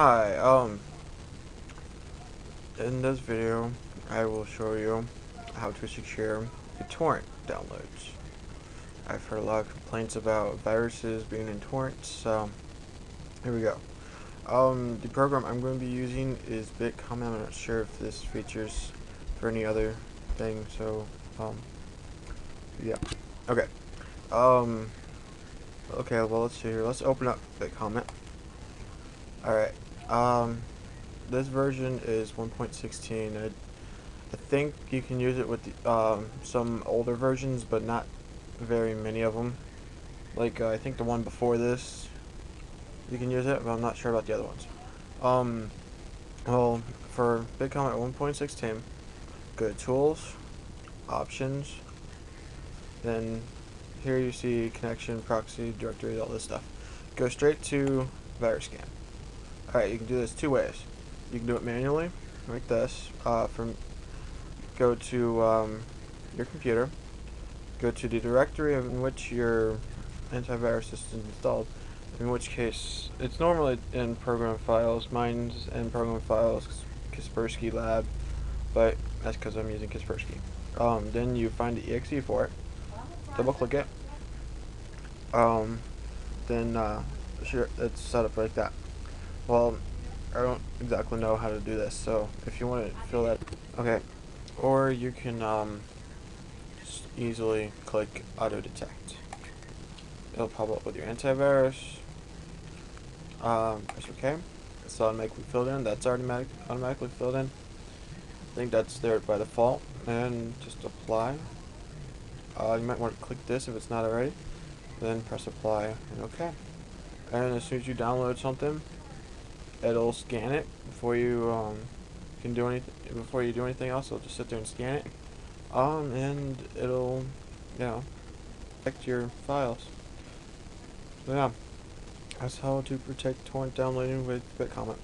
Hi, um, in this video, I will show you how to secure the torrent downloads. I've heard a lot of complaints about viruses being in torrents, so here we go. Um, the program I'm going to be using is BitComet. I'm not sure if this features for any other thing, so, um, yeah. Okay. Um, okay, well, let's see here. Let's open up BitComet. Alright, um, this version is 1.16. I, I think you can use it with the, um, some older versions, but not very many of them. Like, uh, I think the one before this, you can use it, but I'm not sure about the other ones. Um, well, for BitComet 1.16, go to Tools, Options, then here you see connection, proxy, directory, all this stuff. Go straight to virus scan. Alright, you can do this two ways. You can do it manually, like this. Uh, from Go to um, your computer, go to the directory in which your antivirus system is installed, in which case it's normally in program files. Mine's in program files, Kaspersky Lab, but that's because I'm using Kaspersky. Um, then you find the exe for it, double click it, um, then uh, sure, it's set up like that. Well, I don't exactly know how to do this, so if you want to fill that, okay. Or you can um, easily click auto detect. It'll pop up with your antivirus. Um, press OK. It's automatically filled in. That's automatic automatically filled in. I think that's there by default. And just apply. Uh, you might want to click this if it's not already. Then press apply and OK. And as soon as you download something, it'll scan it before you um, can do anything. Before you do anything else, it'll just sit there and scan it. Um, and it'll, you know, protect your files. So yeah, that's how to protect torrent downloading with BitComet.